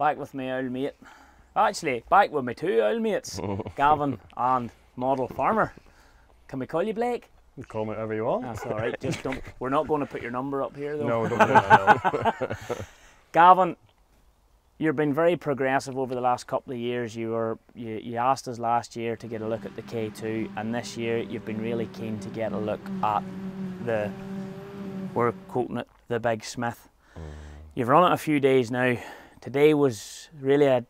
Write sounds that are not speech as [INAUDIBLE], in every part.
We're back with my old mate. Actually, back with my two old mates, [LAUGHS] Gavin and model farmer. Can we call you Blake? You call me whatever you want. That's all right. Just don't. We're not going to put your number up here though. No, don't do that. no. [LAUGHS] Gavin, you've been very progressive over the last couple of years. You were you, you asked us last year to get a look at the K2, and this year you've been really keen to get a look at the we're quoting it the Big Smyth. Mm. You've run it a few days now. Today was really a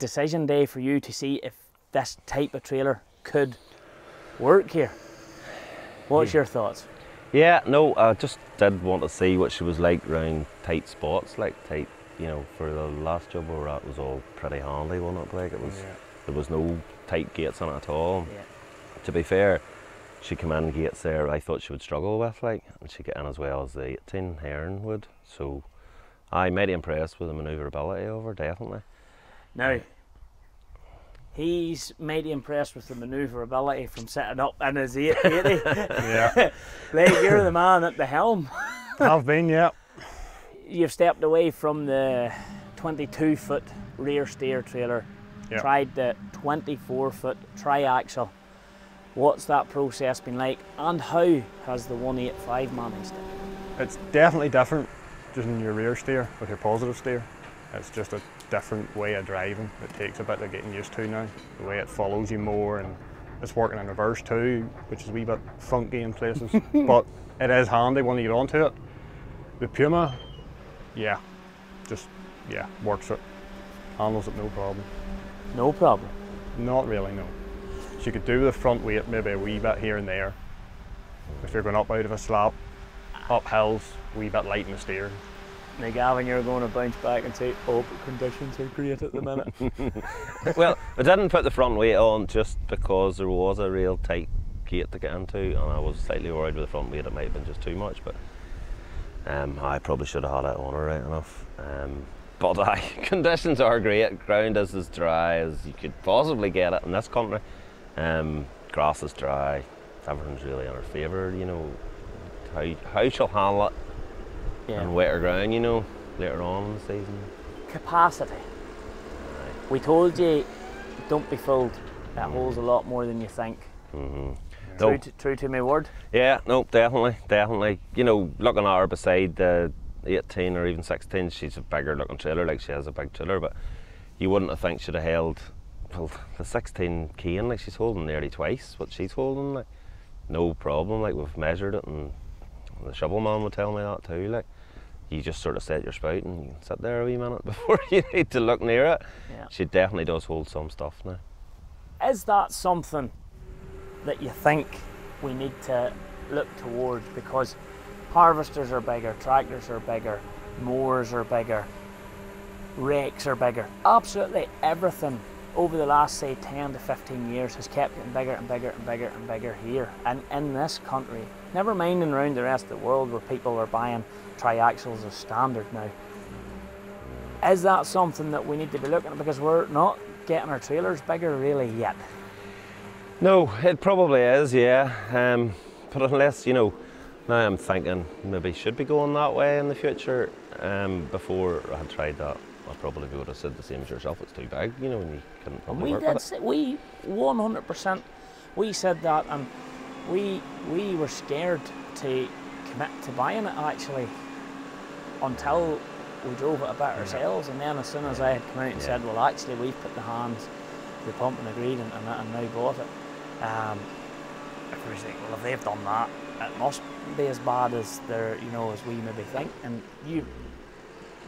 decision day for you to see if this type of trailer could work here. What's your thoughts? Yeah, no, I just did want to see what she was like around tight spots, like tight, you know, for the last job we were at was all pretty handy, wasn't it, Blake? It was, there was no tight gates on it at all. Yeah. To be fair, she came in gates there I thought she would struggle with, like, and she get in as well as the 18 Heron would. So, I mighty impressed with the manoeuvrability over, definitely. Now, he's mighty impressed with the manoeuvrability from setting up in his 880. [LAUGHS] yeah, [LAUGHS] Blake, you're the man at the helm. [LAUGHS] I've been. Yeah, You've stepped away from the 22 foot rear steer trailer, Yeah. tried the 24 foot triaxle. What's that process been like, and how has the 185 managed it? it's definitely different in your rear steer with your positive steer. It's just a different way of driving. It takes a bit of getting used to now. The way it follows you more and it's working in reverse too, which is a wee bit funky in places. [LAUGHS] but it is handy when you get onto it. The Puma, yeah, just yeah, works it. Handles it no problem. No problem. Not really, no. She could do the front weight maybe a wee bit here and there. If you're going up out of a slab, up hills, a wee bit light in the steer. Now, Gavin, you're going to bounce back and say, oh, but conditions are great at the minute. [LAUGHS] well, I didn't put the front weight on just because there was a real tight gate to get into, and I was slightly worried with the front weight. It might have been just too much, but um, I probably should have had it on her right enough. Um, but aye, [LAUGHS] conditions are great. Ground is as dry as you could possibly get it in this country. Um, grass is dry. Everything's really in her favour. You know how how she'll handle it yeah. and wetter ground. You know later on in the season. Capacity. We told you, don't be fooled. It holds a lot more than you think. hmm True, to, true to my word. Yeah, no, definitely, definitely. You know, looking at her beside the 18 or even 16, she's a bigger looking trailer, like she has a big trailer, but you wouldn't have think she'd have held well, the 16 cane, like she's holding nearly twice what she's holding, like no problem. Like we've measured it, and the shovel man would tell me that too. Like you just sort of set your spout and you sit there a wee minute [LAUGHS] before you need to look near it. Yeah. She definitely does hold some stuff now. Is that something that you think we need to look towards? Because harvesters are bigger, tractors are bigger, mowers are bigger, rakes are bigger. Absolutely everything over the last, say, 10 to 15 years has kept getting bigger and bigger and bigger and bigger here and in this country. Never mind in around the rest of the world where people are buying triaxles as standard now. Is that something that we need to be looking at? Because we're not getting our trailers bigger really yet. No, it probably is, yeah. Um, but unless, you know, now I'm thinking maybe should be going that way in the future. Um, before I had tried that, I probably would have said the same as yourself. It's too big, you know, and you couldn't probably we did say, we 100% we said that and we we were scared to commit to buying it actually until we drove it a bit ourselves and then as soon as I had come out and Yeah. said well actually we've put the hands the pump and agreed and, and, and now bought it um, everybody's like well if they've done that it must be as bad as they're you know as we maybe think and you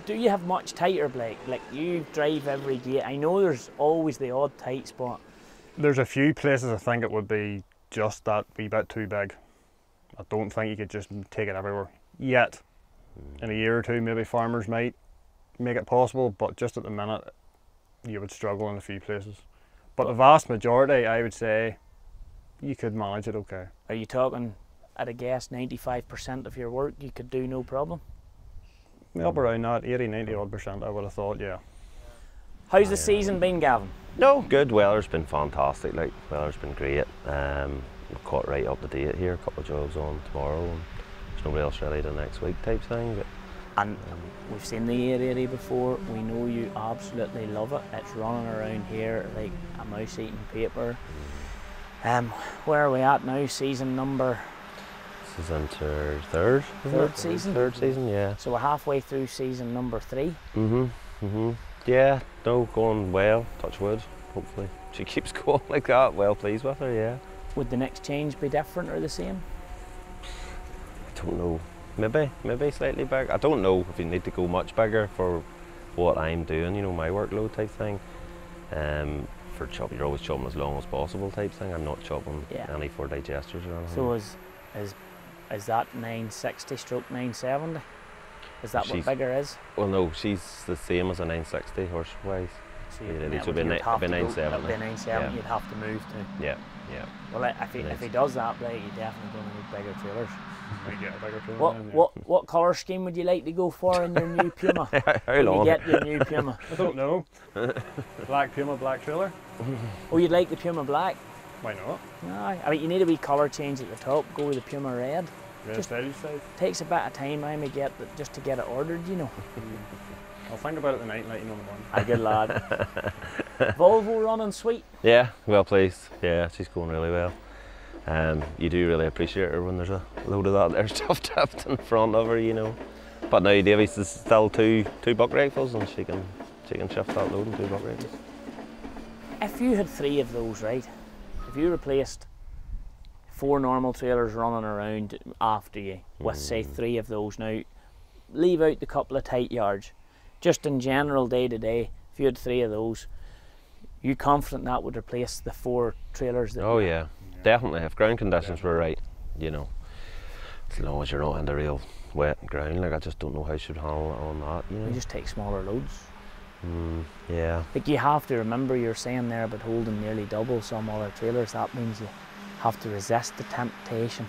do you have much tighter Blake like you drive every gate I know there's always the odd tight spot There's a few places I think it would be just that wee bit too big. I don't think you could just take it everywhere yet. Hmm. In a year or two, maybe farmers might make it possible, but just at the minute, you would struggle in a few places. But the vast majority, I would say, you could manage it okay. Are you talking at a guess 95% of your work you could do no problem? Up around that, 80, 90 odd percent, I would have thought, yeah. How's the season been, Gavin? No, good. Weather's been fantastic. Like weather's been great. Um, we've caught right up to date here. A couple of jobs on tomorrow, and there's nobody else ready till next week type thing. But and we've seen the area before. We know you absolutely love it. It's running around here like a mouse eating paper. Um, where are we at now? Season number. Is into third. Third it? season? Third season, yeah. So we're halfway through season number three. Mhm. Mhm. Yeah. No, going well. Touch wood. Hopefully, [LAUGHS] she keeps going like that. Well pleased with her. Yeah. Would the next change be different or the same? I don't know. Maybe, maybe slightly bigger. I don't know if you need to go much bigger for what I'm doing. You know, my workload type thing. Um, for chop, you're always chopping as long as possible type thing. I'm not chopping Yeah. any for digesters or anything. So is is is that 960 stroke 970? Is that She's- what bigger is? well, no, she's the same as a 960 horse wise. So Yeah, you'd- it would be you'd ni- have it'd be to 970. it'd be 970 Yeah. you'd have to move to. Yeah, yeah. Well, if he, if he does that, Blake, you're definitely going to need bigger trailers. [LAUGHS] Might get a bigger trailer What what what colour scheme would you like to go for in your new Puma? [LAUGHS] How When you long? get your new Puma. [LAUGHS] I don't know. black Puma, black trailer. Oh, you'd like the Puma black? Why not? Aye. I mean, you need a wee colour change at the top. Go with the Puma red. Red Just- steady size. Takes a bit of time, I may get it, just to get it ordered. You know. [LAUGHS] I'll think about it tonight and let you know in the morning. A good lad. [LAUGHS] Volvo running sweet. Yeah, well pleased. Yeah, she's going really well. Um, you do really appreciate her when there's a load of that there [LAUGHS] stuff tipped in front of her, you know. But now Davies is still two two buck rifles and she can she can shift that load in two buck rifles. If you had three of those, right? If you replaced four normal trailers running around after you with, say, mm. three of those now, leave out the couple of tight yards. Just in general, day to day, if you had three of those, you confident that would replace the four trailers that Oh yeah, definitely. If ground conditions were right, you know, as long as you're not in the real wet ground, like I just don't know how she'd handle it on that, you know? you just take smaller loads. Mm, yeah, Like you have to remember you're saying there about holding nearly double some other trailers. That means you have to resist the temptation.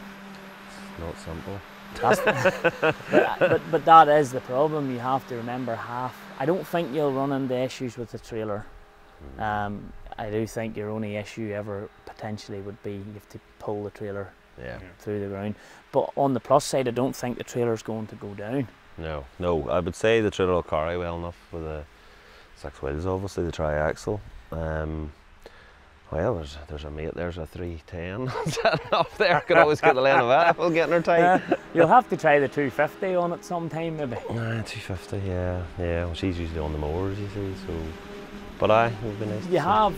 it's not simple. That's [LAUGHS] but, but but that is the problem. You have to remember half. I don't think you'll run into issues with the trailer. Um, I do think your only issue ever potentially would be you have to pull the trailer Yeah. through the ground. But on the plus side, I don't think the trailer's going to go down. No, no. I would say the trailer will carry well enough with the six wheels, obviously the triaxle. Um, well, there's there's a mate. There's a three ten [LAUGHS] up there. I could always get the lane of that. We'll get her tight. Uh, you'll have to try the 250 on it sometime, maybe. Nah, two fifty. Yeah, yeah. Well, she's usually on the mowers, you see. So, but I it would be nice. to You have,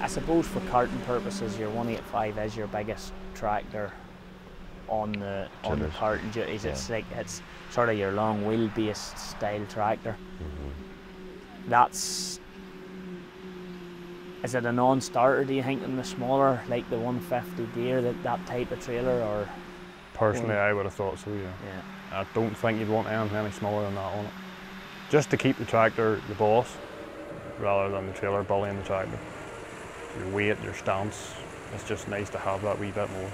I suppose, for carting purposes, your 185 is your biggest tractor on the on the carting duties. It's like it's sort of your long wheelbase style tractor. Mhm. That's is it a non-starter? Do you think in the smaller, like the 150 Deere, that that type of trailer, or Personally, I would have thought so, yeah. yeah? I don't think you'd want anything any smaller than that on it. Just to keep the tractor the boss, rather than the trailer bullying the tractor. Your weight, your stance, it's just nice to have that wee bit more.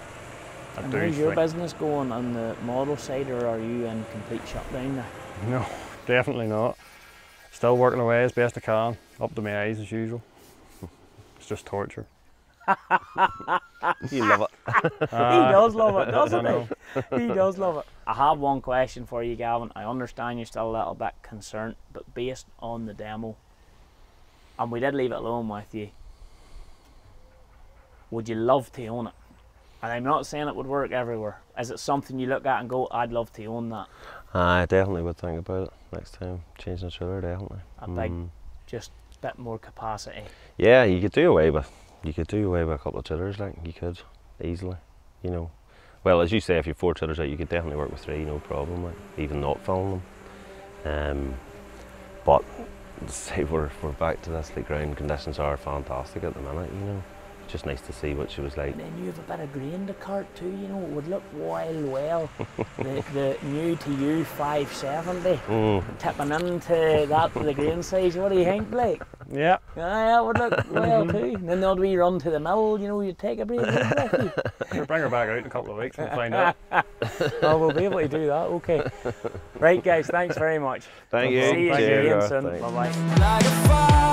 I And how's your business going on the model side, or are you in complete shutdown now? No, definitely not. Still working away as best I can, up to my eyes as usual. [LAUGHS] It's just torture. You love it. [LAUGHS] he ah. does love it, [LAUGHS] doesn't he? He does love it. I have one question for you, Gavin. I understand you're still a little bit concerned, but based on the demo, and we did leave it alone with you, would you love to own it? And I'm not saying it would work everywhere. Is it something you look at and go, I'd love to own that? I definitely would think about it next time. Changing the trailer, definitely. A big, Mm. just bit more capacity. Yeah, you could do away with you could do away with a couple of trailers, like you could easily, you know. Well, as you say, if you're four trailers out, you could definitely work with three, no problem. Like even not filling them. Um, but [LAUGHS] say we're we're back to this. The ground conditions are fantastic at the minute, you know. Just nice to see what she was like. And then you have a bit of grain to cart too, you know, it would look wild well. [LAUGHS] the, the new to you 570 Mm, tipping into that for the grain size. What do you think, Blake? Yeah, Aye, that would look well too. And [LAUGHS] then there'd be run to the mill, you know, you'd take a break. wouldn't you? [LAUGHS] I'll bring her back out in a couple of weeks and find out. oh, we'll be able to do that, okay. Right, guys, thanks very much. Thank you. See you Cheers, again Gareth. soon. Thanks.